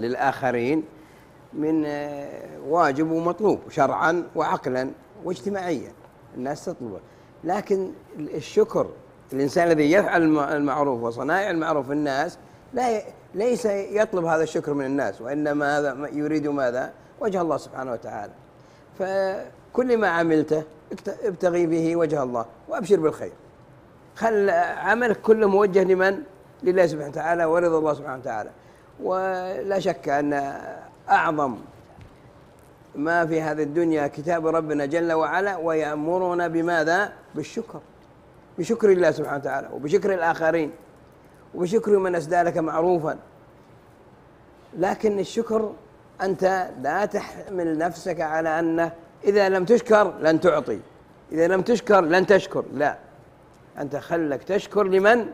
للآخرين من آه، واجب ومطلوب شرعا وعقلا واجتماعيا. الناس تطلبه. لكن الشكر الإنسان الذي يفعل المعروف وصنائع المعروف الناس لا ليس يطلب هذا الشكر من الناس وإنما هذا يريد ماذا؟ وجه الله سبحانه وتعالى. فكل ما عملته ابتغي به وجه الله وأبشر بالخير. خل عملك كله موجه لمن؟ لله سبحانه وتعالى ورضا الله سبحانه وتعالى. ولا شك أن أعظم ما في هذه الدنيا كتاب ربنا جل وعلا ويأمرنا بماذا؟ بالشكر بشكر الله سبحانه وتعالى وبشكر الآخرين وبشكر من أسدى لك معروفا لكن الشكر أنت لا تحمل نفسك على أنه إذا لم تشكر لن تعطي إذا لم تشكر لن تشكر لا أنت خلك تشكر لمن؟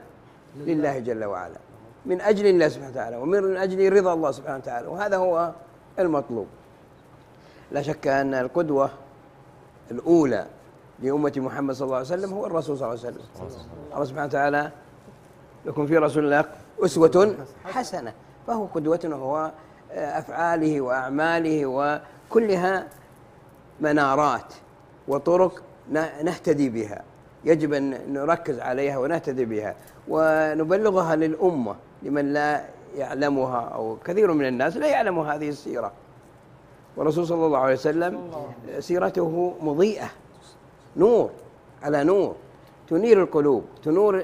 لله جل وعلا من أجل الله سبحانه وتعالى ومن أجل رضا الله سبحانه وتعالى وهذا هو المطلوب. لا شك أن القدوة الأولى لأمة محمد صلى الله عليه وسلم هو الرسول صلى الله عليه وسلم. الله سبحانه وتعالى لكم في رسول الله أسوة حسنة فهو قدوتنا هو أفعاله وأعماله وكلها منارات وطرق نهتدي بها. يجب أن نركز عليها ونهتدي بها ونبلغها للأمة. لمن لا يعلمها أو كثير من الناس لا يعلم هذه السيرة. والرسول صلى الله عليه وسلم سيرته مضيئة. نور على نور. تنير القلوب تنور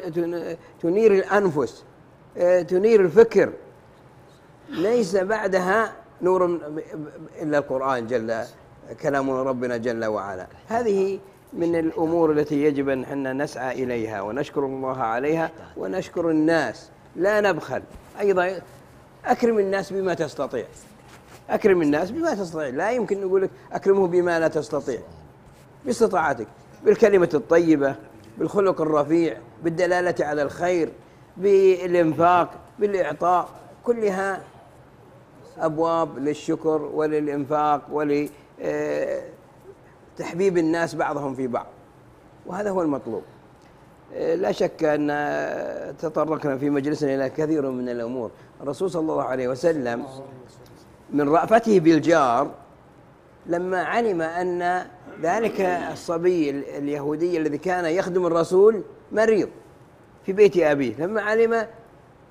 تنير الأنفس تنير الفكر. ليس بعدها نور إلا القرآن جل كلام ربنا جل وعلا. هذه من الأمور التي يجب أن نسعى إليها ونشكر الله عليها ونشكر الناس. لا نبخل. أيضا أكرم الناس بما تستطيع. أكرم الناس بما تستطيع. لا يمكن نقول لك أكرمه بما لا تستطيع. باستطاعتك بالكلمة الطيبة بالخلق الرفيع بالدلالة على الخير بالإنفاق بالإعطاء. كلها أبواب للشكر وللإنفاق ول تحبيب الناس بعضهم في بعض. وهذا هو المطلوب. لا شك أن تطرقنا في مجلسنا إلى كثير من الأمور. الرسول صلى الله عليه وسلم من رأفته بالجار لما علم أن ذلك الصبي اليهودي الذي كان يخدم الرسول مريض في بيت أبيه. لما علم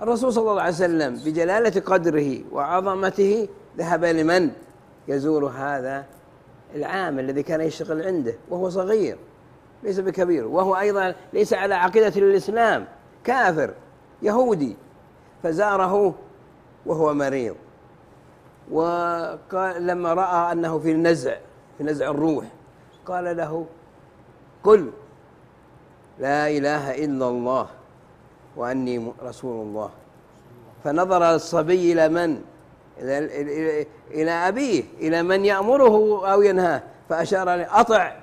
الرسول صلى الله عليه وسلم بجلالة قدره وعظمته ذهب لمن؟ يزور هذا العام الذي كان يشتغل عنده وهو صغير. ليس بكبير. وهو أيضا ليس على عقيدة الإسلام كافر يهودي. فزاره وهو مريض. وقال لما رأى أنه في النزع في نزع الروح قال له قل لا إله إلا الله وأني رسول الله. فنظر الصبي إلى من؟ إلى, أبيه إلى من يأمره أو ينهاه. فأشار أطع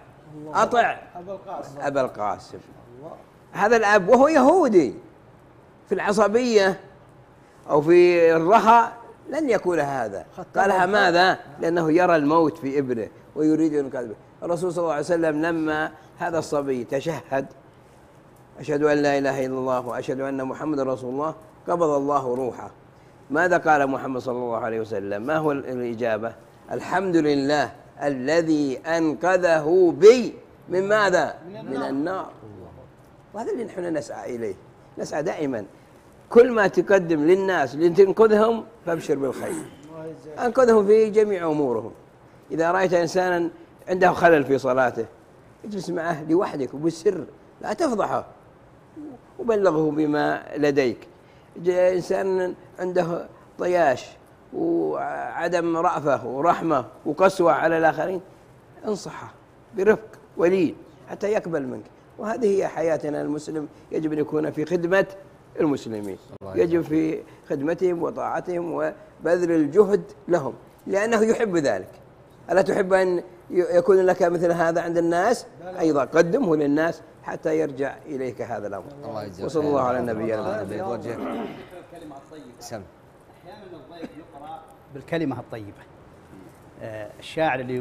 أطع. أبا القاسم. أبا القاسم. هذا الأب وهو يهودي. في العصبية أو في الرخاء لن يقول هذا. قالها ماذا؟ لأنه يرى الموت في ابنه ويريد أن يكذبه الرسول صلى الله عليه وسلم لما هذا الصبي تشهد أشهد أن لا إله إلا الله وأشهد أن محمد رسول الله قبض الله روحه. ماذا قال محمد صلى الله عليه وسلم؟ ما هو الإجابة؟ الحمد لله الذي أنقذه بي من ماذا؟ من النار. وهذا اللي نحن نسعى إليه. نسعى دائما. كل ما تقدم للناس لتنقذهم فابشر بالخير. أنقذهم في جميع أمورهم. إذا رأيت إنسانا عنده خلل في صلاته اجلس معه لوحدك وبالسر لا تفضحه. وبلغه بما لديك. إنسان عنده طياش وعدم رأفة ورحمة وقسوة على الآخرين انصحه برفق ولين حتى يقبل منك. وهذه هي حياتنا المسلم يجب أن يكون في خدمة المسلمين يجب في خدمتهم وطاعتهم وبذل الجهد لهم لأنه يحب ذلك. ألا تحب أن يكون لك مثل هذا عند الناس؟ أيضا قدمه للناس حتى يرجع إليك هذا الأمر. الله وصلى الله على النبي الطيبة. سم. أحيانا الضيف يقرأ بالكلمة الطيبة. آه، الشاعر اللي